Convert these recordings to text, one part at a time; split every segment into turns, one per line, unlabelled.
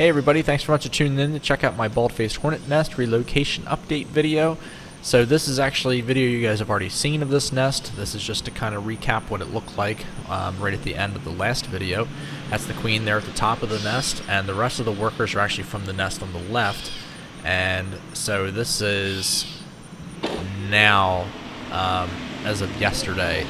Hey everybody, thanks so much for tuning in to check out my bald-faced hornet nest relocation update video. So this is actually a video you guys have already seen of this nest. This is just to kind of recap what it looked like um, right at the end of the last video. That's the queen there at the top of the nest, and the rest of the workers are actually from the nest on the left. And so this is now, um, as of yesterday,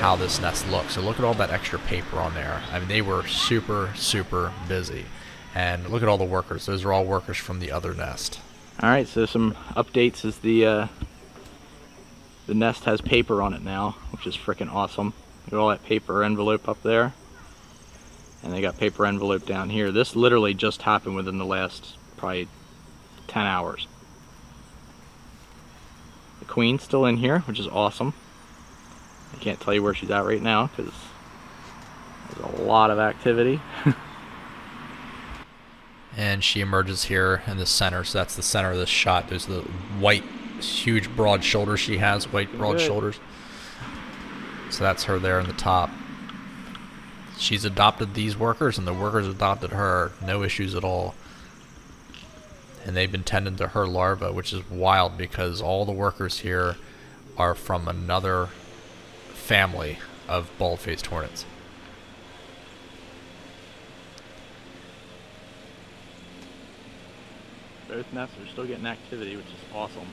how this nest looks. So look at all that extra paper on there. I mean, they were super, super busy. And look at all the workers. Those are all workers from the other nest.
All right, so some updates is the uh, the nest has paper on it now, which is freaking awesome. Look at all that paper envelope up there. And they got paper envelope down here. This literally just happened within the last probably 10 hours. The queen's still in here, which is awesome. I can't tell you where she's at right now because there's a lot of activity.
and she emerges here in the center. So that's the center of this shot. There's the white, huge, broad shoulders she has, white, broad Good. shoulders. So that's her there in the top. She's adopted these workers, and the workers adopted her. No issues at all. And they've been tending to her larva, which is wild because all the workers here are from another family of bald-faced hornets.
Both nests are still getting activity, which is awesome.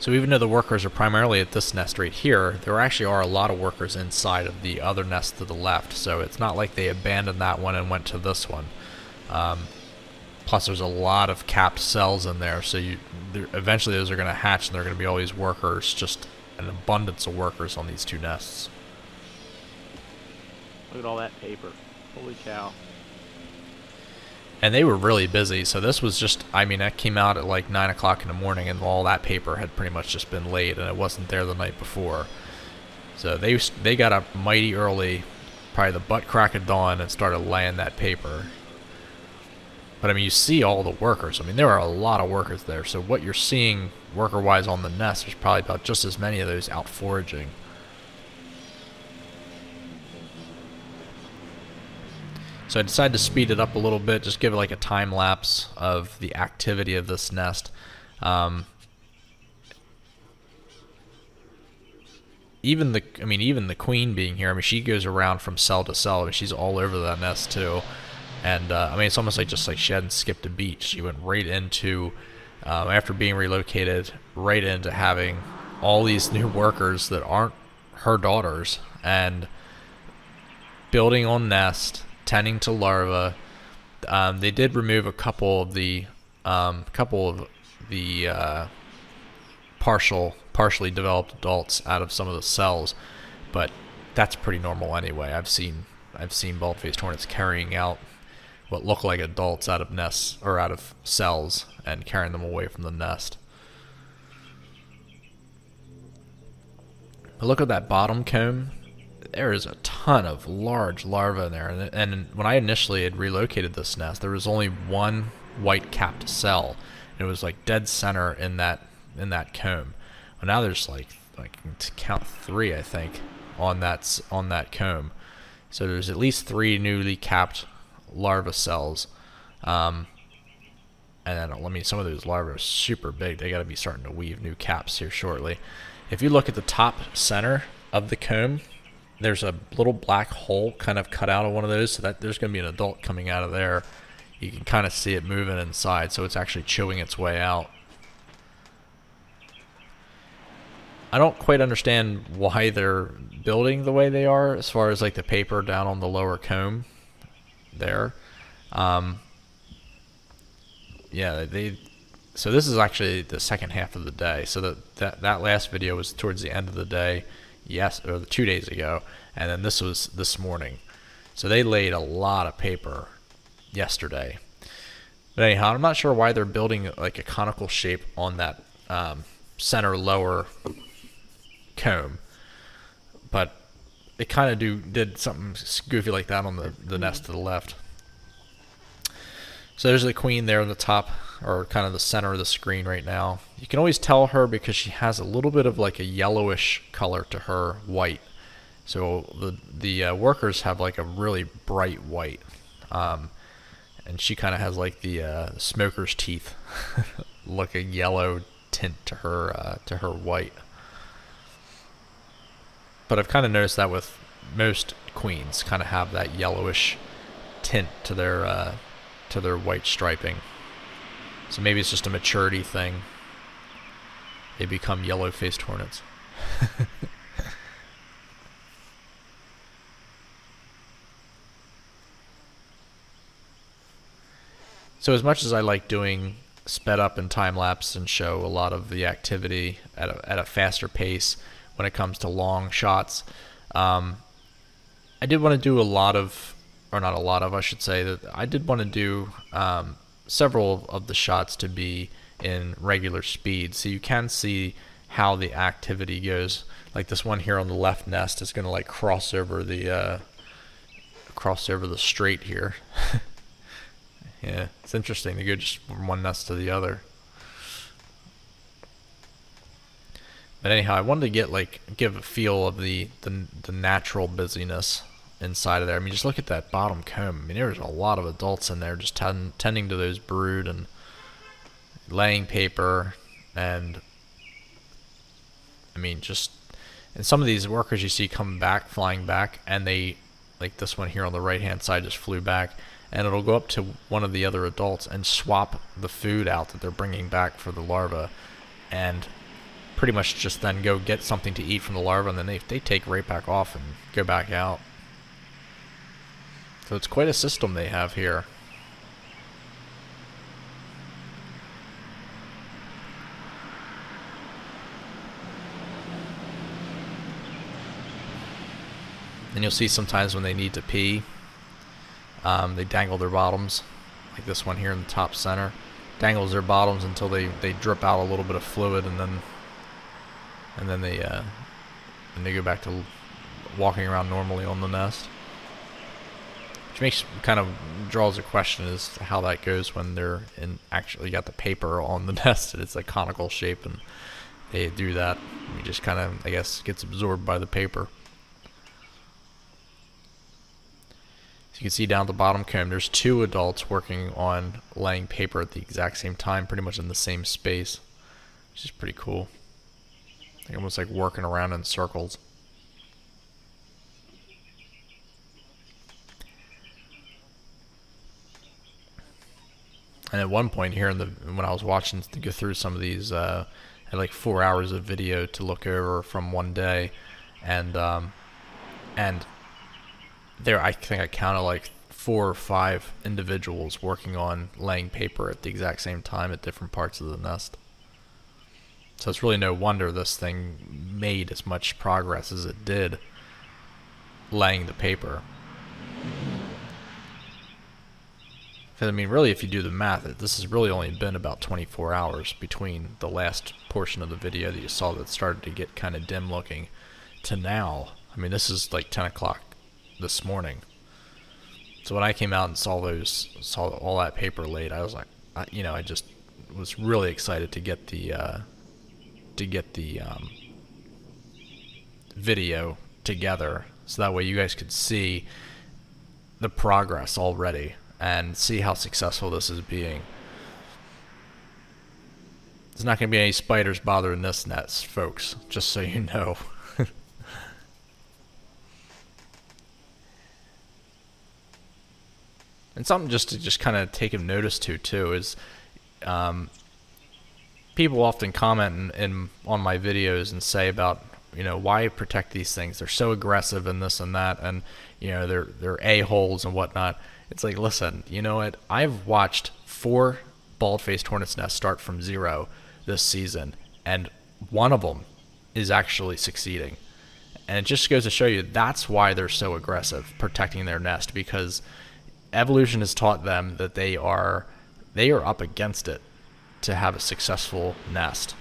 So even though the workers are primarily at this nest right here, there actually are a lot of workers inside of the other nest to the left. So it's not like they abandoned that one and went to this one. Um, plus there's a lot of capped cells in there, so you eventually those are going to hatch and they're going to be all these workers, just an abundance of workers on these two nests.
Look at all that paper. Holy cow
and they were really busy. So this was just, I mean, that came out at like nine o'clock in the morning, and all that paper had pretty much just been laid, and it wasn't there the night before. So they they got up mighty early, probably the butt crack of dawn, and started laying that paper. But I mean, you see all the workers. I mean, there are a lot of workers there. So what you're seeing worker-wise on the nest, there's probably about just as many of those out foraging. So I decided to speed it up a little bit, just give it like a time lapse of the activity of this nest. Um, even the, I mean, even the queen being here, I mean, she goes around from cell to cell. I mean, she's all over that nest too. And uh, I mean, it's almost like just like she hadn't skipped a beat. She went right into, um, after being relocated, right into having all these new workers that aren't her daughters and building on nest tending to larvae. Um, they did remove a couple of the um, couple of the uh, partial partially developed adults out of some of the cells, but that's pretty normal anyway. I've seen I've seen bald-faced hornets carrying out what look like adults out of nests or out of cells and carrying them away from the nest. But look at that bottom comb there is a ton of large larvae in there. And, and when I initially had relocated this nest, there was only one white capped cell. And It was like dead center in that in that comb. Well, now there's like like to count three, I think, on that on that comb. So there's at least three newly capped larva cells. Um, and then, let me. Some of those larvae are super big. They got to be starting to weave new caps here shortly. If you look at the top center of the comb, there's a little black hole kind of cut out of one of those, so that there's going to be an adult coming out of there. You can kind of see it moving inside, so it's actually chewing its way out. I don't quite understand why they're building the way they are as far as like the paper down on the lower comb there. Um, yeah, they. So this is actually the second half of the day. So that that that last video was towards the end of the day yes or two days ago, and then this was this morning. So they laid a lot of paper yesterday. But anyhow, I'm not sure why they're building like a conical shape on that um, center lower comb, but it kind of do did something goofy like that on the the nest to the left. So there's the queen there on the top, or kind of the center of the screen right now. You can always tell her because she has a little bit of like a yellowish color to her white. So the the uh, workers have like a really bright white. Um, and she kind of has like the uh, smoker's teeth, looking yellow tint to her uh, to her white. But I've kind of noticed that with most queens, kind of have that yellowish tint to their uh, to their white striping. So maybe it's just a maturity thing. They become yellow-faced hornets. so as much as I like doing sped up and time lapse and show a lot of the activity at a, at a faster pace when it comes to long shots, um, I did want to do a lot of, or not a lot of, I should say that I did want to do um, several of the shots to be in regular speed, so you can see how the activity goes. Like this one here on the left nest is going to like cross over the uh, cross over the straight here. yeah, it's interesting They go just from one nest to the other. But anyhow, I wanted to get like give a feel of the the, the natural busyness inside of there. I mean, just look at that bottom comb. I mean, there's a lot of adults in there just ten, tending to those brood and laying paper and I mean, just and some of these workers you see coming back, flying back, and they like this one here on the right hand side just flew back, and it'll go up to one of the other adults and swap the food out that they're bringing back for the larva, and pretty much just then go get something to eat from the larva, and then they they take right back off and go back out. So it's quite a system they have here. And you'll see sometimes when they need to pee, um, they dangle their bottoms, like this one here in the top center. Dangles their bottoms until they, they drip out a little bit of fluid, and then and then they uh, and they go back to walking around normally on the nest. Which makes kind of draws a question as to how that goes when they're in actually got the paper on the nest and it's like conical shape and they do that. It just kind of I guess gets absorbed by the paper. As you can see down at the bottom comb, there's two adults working on laying paper at the exact same time, pretty much in the same space, which is pretty cool. Like almost like working around in circles. And at one point here in the when I was watching to go through some of these, uh, I had like four hours of video to look over from one day, and um, and there I think I counted like four or five individuals working on laying paper at the exact same time at different parts of the nest. So it's really no wonder this thing made as much progress as it did laying the paper. Because, I mean, really, if you do the math, this has really only been about 24 hours between the last portion of the video that you saw that started to get kind of dim looking to now. I mean, this is like 10 o'clock this morning. So when I came out and saw those, saw all that paper laid, I was like, I, you know, I just was really excited to get the, uh, to get the um, video together, so that way you guys could see the progress already and see how successful this is being. There's not going to be any spiders bothering this nest, folks, just so you know. and something just to just kind of take a notice to too is um, people often comment in, in, on my videos and say about you know why protect these things? They're so aggressive and this and that and you know they're they're a-holes and whatnot. It's like listen you know what? I've watched four bald-faced hornets nests start from zero this season and one of them is actually succeeding. And it just goes to show you that's why they're so aggressive protecting their nest because evolution has taught them that they are they are up against it to have a successful nest.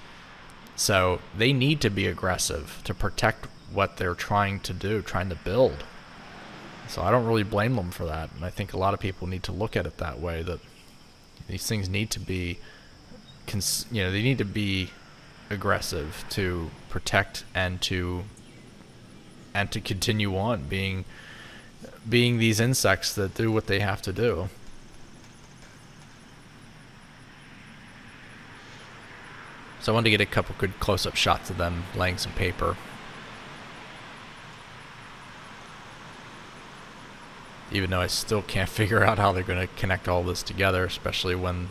So they need to be aggressive to protect what they're trying to do, trying to build. So I don't really blame them for that. And I think a lot of people need to look at it that way that these things need to be you know, they need to be aggressive to protect and to and to continue on being being these insects that do what they have to do. So I wanted to get a couple good close-up shots of them laying some paper. Even though I still can't figure out how they're going to connect all this together, especially when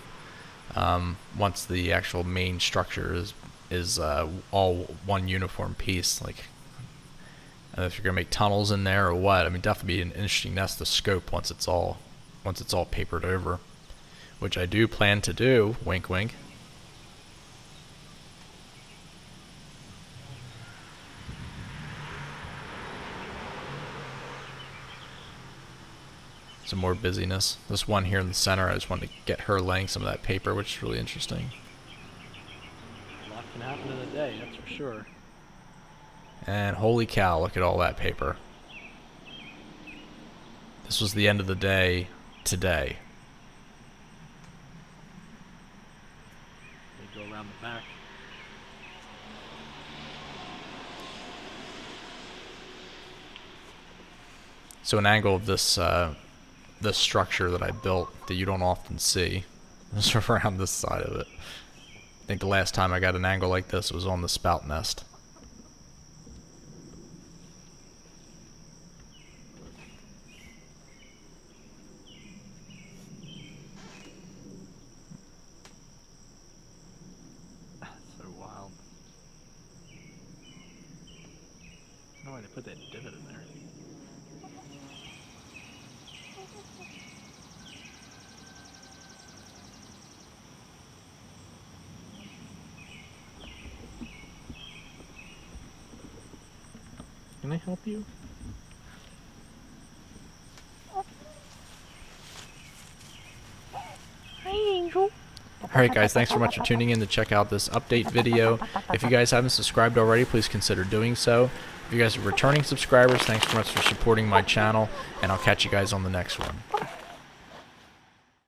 um, once the actual main structure is is uh, all one uniform piece. Like, if you're gonna make tunnels in there or what. I mean, definitely be an interesting nest to scope once it's all once it's all papered over, which I do plan to do. Wink, wink. Some more busyness. This one here in the center, I just wanted to get her laying some of that paper, which is really interesting.
A lot can happen in a day, that's for sure.
And holy cow, look at all that paper. This was the end of the day today.
They go around the back.
So an angle of this uh, this structure that I built that you don't often see is around this side of it. I think the last time I got an angle like this was on the spout nest.
put that divot in there. Can I help you?
Alright guys, thanks so much for tuning in to check out this update video. If you guys haven't subscribed already, please consider doing so. If you guys are returning subscribers, thanks so much for supporting my channel, and I'll catch you guys on the next one.